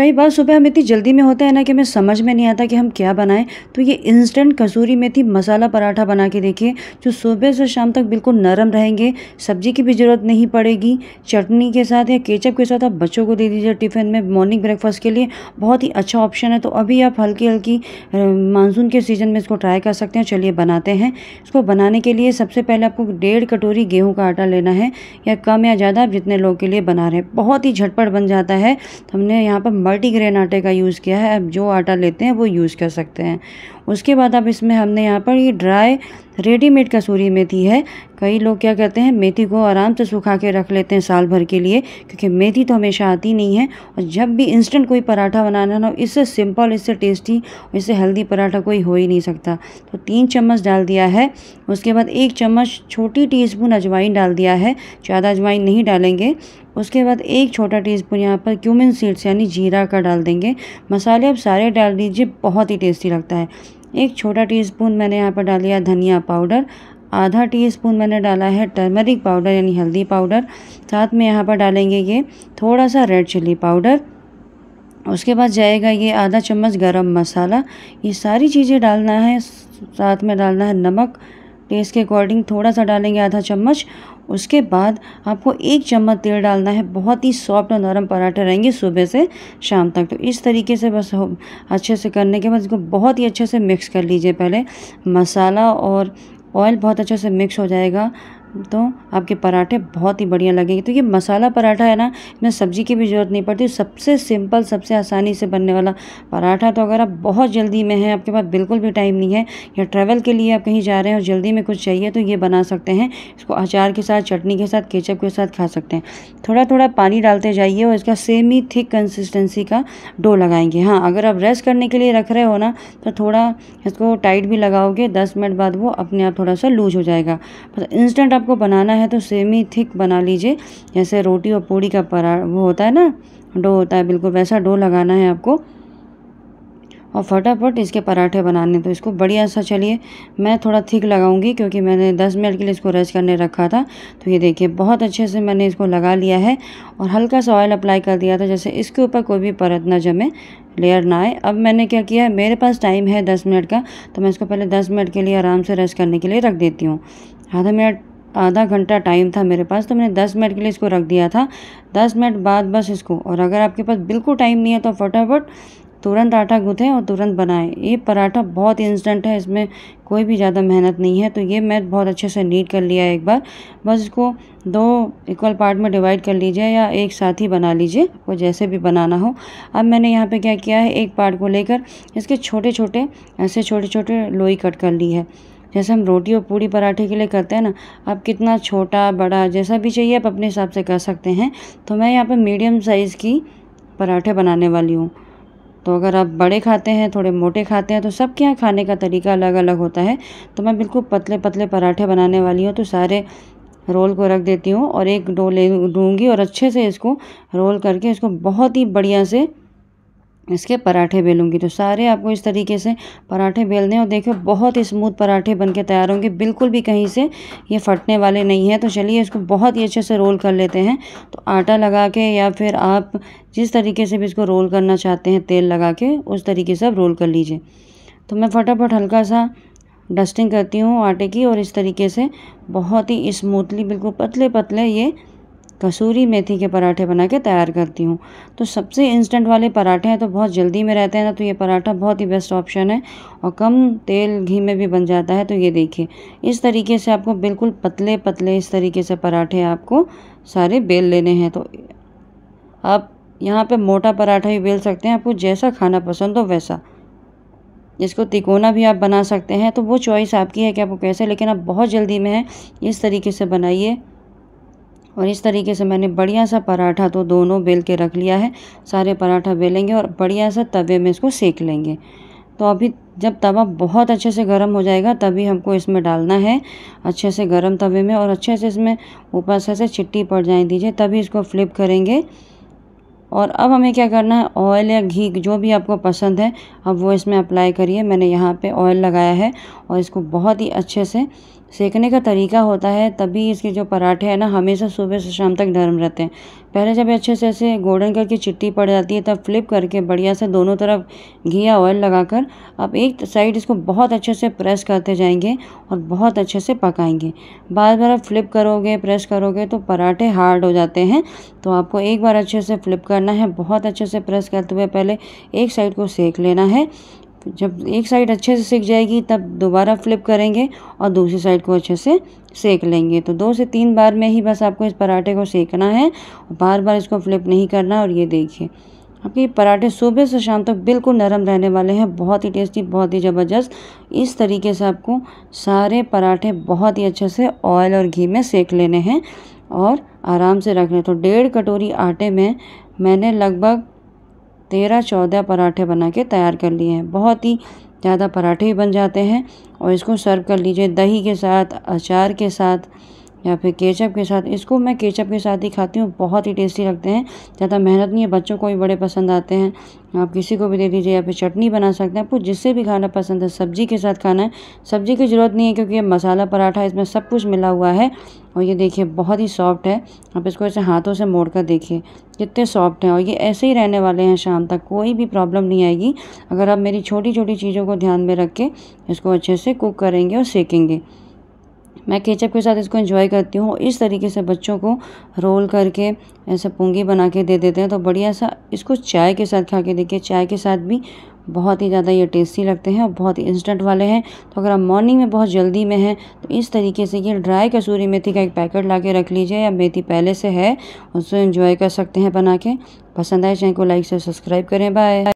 कई बार सुबह हम इतनी जल्दी में होते हैं ना कि हमें समझ में नहीं आता कि हम क्या बनाएँ। तो ये इंस्टेंट कसूरी मेथी मसाला पराठा बना के देखिए, जो सुबह से शाम तक बिल्कुल नरम रहेंगे, सब्ज़ी की भी ज़रूरत नहीं पड़ेगी। चटनी के साथ या केचप के साथ आप बच्चों को दे दीजिए टिफ़िन में मॉर्निंग ब्रेकफास्ट के लिए। बहुत ही अच्छा ऑप्शन है तो अभी आप हल्की हल्की मानसून के सीज़न में इसको ट्राई कर सकते हैं। चलिए बनाते हैं। इसको बनाने के लिए सबसे पहले आपको डेढ़ कटोरी गेहूँ का आटा लेना है, या कम या ज़्यादा आप जितने लोग के लिए बना रहे हैं। बहुत ही झटपट बन जाता है। हमने यहाँ पर मल्टीग्रेन आटे का यूज़ किया है। अब जो आटा लेते हैं, वो यूज़ कर सकते हैं। उसके बाद अब इसमें हमने यहाँ पर ये ड्राई रेडीमेड कसूरी मेथी है। कई लोग क्या करते हैं, मेथी को आराम से सुखा के रख लेते हैं साल भर के लिए, क्योंकि मेथी तो हमेशा आती नहीं है। और जब भी इंस्टेंट कोई पराठा बनाना ना इससे सिंपल इससे टेस्टी इससे हेल्दी पराठा कोई हो ही नहीं सकता। तो तीन चम्मच डाल दिया है। उसके बाद एक चम्मच छोटी टीस्पून अजवाइन डाल दिया है। ज़्यादा अजवाइन नहीं डालेंगे। उसके बाद एक छोटा टीस्पून यहाँ पर क्यूमिन सीड्स यानी जीरा का डाल देंगे। मसाले अब सारे डाल दीजिए, बहुत ही टेस्टी लगता है। एक छोटा टीस्पून मैंने यहाँ पर डाल दिया धनिया पाउडर आधा टीस्पून मैंने डाला है टर्मरिक पाउडर यानी हल्दी पाउडर साथ में यहाँ पर डालेंगे ये थोड़ा सा रेड चिल्ली पाउडर उसके बाद जाएगा ये आधा चम्मच गरम मसाला। ये सारी चीज़ें डालना है, साथ में डालना है नमक। टेस्ट के अकॉर्डिंग थोड़ा सा डालेंगे आधा चम्मच। उसके बाद आपको एक चम्मच तेल डालना है। बहुत ही सॉफ्ट और नरम पराठे रहेंगे सुबह से शाम तक। तो इस तरीके से बस अच्छे से करने के बाद इसको बहुत ही अच्छे से मिक्स कर लीजिए पहले। मसाला और ऑयल बहुत अच्छे से मिक्स हो जाएगा। तो आपके पराठे बहुत ही बढ़िया लगेंगे। तो ये मसाला पराठा है ना, इसमें सब्ज़ी की भी ज़रूरत नहीं पड़ती। सबसे सिंपल, सबसे आसानी से बनने वाला पराठा तो अगर आप बहुत जल्दी में हैं, आपके पास बिल्कुल भी टाइम नहीं है, या ट्रैवल के लिए आप कहीं जा रहे हैं और जल्दी में कुछ चाहिए तो ये बना सकते हैं। इसको अचार के साथ, चटनी के साथ, केचप के साथ खा सकते हैं। थोड़ा थोड़ा पानी डालते जाइए और इसका सेम ही थिक कंसिस्टेंसी का डो लगाएँगे। हाँ अगर आप रेस्ट करने के लिए रख रहे हो ना तो थोड़ा इसको टाइट भी लगाओगे, दस मिनट बाद वो अपने आप थोड़ा सा लूज हो जाएगा। इंस्टेंट आपको बनाना है तो सेमी थिक बना लीजिए। जैसे रोटी और पूड़ी का परा, वो होता है ना, डो होता है बिल्कुल वैसा डो लगाना है आपको। और फटाफट इसके पराठे बनाने तो इसको बढ़िया सा चलिए। मैं थोड़ा थिक लगाऊँगी क्योंकि मैंने 10 मिनट के लिए इसको रेस्ट करने रखा था। तो ये देखिए, बहुत अच्छे से मैंने इसको लगा लिया है और हल्का सा ऑयल अप्लाई कर दिया था जैसे इसके ऊपर कोई भी परत ना जमे लेयर ना आए। अब मैंने क्या किया है, मेरे पास टाइम है दस मिनट का तो मैं इसको पहले दस मिनट के लिए आराम से रेस्ट करने के लिए रख देती हूँ। आधा मिनट आधा घंटा टाइम था मेरे पास तो मैंने दस मिनट के लिए इसको रख दिया था। दस मिनट बाद बस इसको, और अगर आपके पास बिल्कुल टाइम नहीं है तो फटाफट तुरंत आटा गूँथें और तुरंत बनाएँ। ये पराठा बहुत इंस्टेंट है, इसमें कोई भी ज़्यादा मेहनत नहीं है तो ये मैं बहुत अच्छे से नीट कर लिया है एक बार। बस इसको दो इक्वल पार्ट में डिवाइड कर लीजिए या एक साथ ही बना लीजिए, वो जैसे भी बनाना हो। अब मैंने यहाँ पे क्या किया है, एक पार्ट को लेकर इसके छोटे छोटे ऐसे छोटे छोटे लोई कट कर ली है। जैसे हम रोटी और पूड़ी पराठे के लिए करते हैं ना, आप कितना छोटा, बड़ा, जैसा भी चाहिए आप अपने हिसाब से कर सकते हैं। तो मैं यहाँ पर मीडियम साइज़ की पराठे बनाने वाली हूँ। तो अगर आप बड़े खाते हैं, थोड़े मोटे खाते हैं तो सबके यहाँ खाने का तरीका अलग अलग होता है। तो मैं बिल्कुल पतले पतले पराठे बनाने वाली हूँ तो सारे रोल को रख देती हूँ और एक डो ले दूँगी और अच्छे से इसको रोल करके इसको बहुत ही बढ़िया से इसके पराठे बेलूँगी। तो सारे आपको इस तरीके से पराठे बेलने और देखो बहुत ही स्मूथ पराठे बन के तैयार होंगे। बिल्कुल भी कहीं से ये फटने वाले नहीं हैं। तो चलिए, इसको बहुत ही अच्छे से रोल कर लेते हैं। तो आटा लगा के या फिर आप जिस तरीके से भी इसको रोल करना चाहते हैं, तेल लगा के उस तरीके से आप रोल कर लीजिए। तो मैं फटाफट हल्का सा डस्टिंग करती हूँ आटे की और इस तरीके से बहुत ही स्मूथली बिल्कुल पतले पतले ये कसूरी मेथी के पराठे बना के तैयार करती हूँ। तो सबसे इंस्टेंट वाले पराठे हैं तो बहुत जल्दी में रहते हैं ना तो ये पराठा बहुत ही बेस्ट ऑप्शन है और कम तेल घी में भी बन जाता है तो ये देखिए। इस तरीके से आपको बिल्कुल पतले पतले इस तरीके से पराठे आपको सारे बेल लेने हैं। तो आप यहाँ पे मोटा पराठा भी बेल सकते हैं, आपको जैसा खाना पसंद हो वैसा। इसको तिकोना भी आप बना सकते हैं तो वो चॉइस आपकी है कि आपको कैसे, लेकिन आप बहुत जल्दी में है इस तरीके से बनाइए। और इस तरीके से मैंने बढ़िया सा पराठा तो दोनों बेल के रख लिया है। सारे पराठा बेलेंगे और बढ़िया सा तवे में इसको सेक लेंगे। तो अभी जब तवा बहुत अच्छे से गर्म हो जाएगा, तभी हमको इसमें डालना है अच्छे से गर्म तवे में और अच्छे से इसमें ऊपर से से चिट्टी पड़ जाए दीजिए, तभी इसको फ्लिप करेंगे। और अब हमें क्या करना है, ऑयल या घी जो भी आपको पसंद है, अब वो इसमें अप्लाई करिए। मैंने यहाँ पे ऑयल लगाया है और इसको बहुत ही अच्छे से सेकने का तरीका होता है, तभी इसके जो पराठे हैं ना, हमेशा सुबह से शाम तक नरम रहते हैं। पहले जब अच्छे से ऐसे गोल्डन कलर की चिट्टी पड़ जाती है, तब फ्लिप करके बढ़िया से दोनों तरफ़ घी या ऑयल लगाकर आप एक साइड इसको बहुत अच्छे से प्रेस करते जाएँगे और बहुत अच्छे से पकाएँगे। बार बार आप फ्लिप करोगे, प्रेस करोगे तो पराठे हार्ड हो जाते हैं। तो आपको एक बार अच्छे से फ्लिप करना है, बहुत अच्छे से प्रेस करते हुए पहले एक साइड को सेक लेना है। जब एक साइड अच्छे से सेक जाएगी, तब दोबारा फ्लिप करेंगे और दूसरी साइड को अच्छे से सेक लेंगे। तो दो से तीन बार में ही बस आपको इस पराठे को सेकना है बार बार इसको फ्लिप नहीं करना और ये देखिए, आपके पराठे सुबह से शाम तक बिल्कुल नरम रहने वाले हैं, बहुत ही टेस्टी बहुत ही ज़बरदस्त। इस तरीके से आपको सारे पराठे बहुत ही अच्छे से ऑयल और घी में सेक लेने हैं और आराम से रख लें। तो डेढ़ कटोरी आटे में मैंने लगभग तेरह चौदह पराठे बना के तैयार कर लिए हैं। बहुत ही ज़्यादा पराठे भी बन जाते हैं और इसको सर्व कर लीजिए दही के साथ, अचार के साथ या फिर केचप के साथ, इसको मैं केचप के साथ ही खाती हूँ। बहुत ही टेस्टी लगते हैं। ज़्यादा मेहनत नहीं है, बच्चों को भी बड़े पसंद आते हैं। आप किसी को भी दे दीजिए या फिर चटनी बना सकते हैं। आपको जिससे भी खाना पसंद है, सब्ज़ी के साथ खाना है। सब्ज़ी की ज़रूरत नहीं है क्योंकि ये मसाला पराठा, इसमें सब कुछ मिला हुआ है। और ये देखिए, बहुत ही सॉफ्ट है। आप इसको ऐसे हाथों से मोड़ कर देखिए, कितने सॉफ्ट हैं। और ये ऐसे ही रहने वाले हैं शाम तक, कोई भी प्रॉब्लम नहीं आएगी। अगर आप मेरी छोटी छोटी चीज़ों को ध्यान में रख के इसको अच्छे से कुक करेंगे और सेकेंगे। मैं केचप के साथ इसको एंजॉय करती हूँ इस तरीके से बच्चों को रोल करके ऐसे पुंगी बना के दे देते हैं। तो बढ़िया सा इसको चाय के साथ खा के देखिए, चाय के साथ भी बहुत ही ज़्यादा ये टेस्टी लगते हैं और बहुत ही इंस्टेंट वाले हैं। तो अगर आप मॉर्निंग में बहुत जल्दी में हैं तो इस तरीके से ये ड्राई कसूरी मेथी का एक पैकेट ला के रख लीजिए या मेथी पहले से है, उसको इन्जॉय कर सकते हैं बना के। पसंद आए चाहे को लाइक से सब्सक्राइब करें। बाय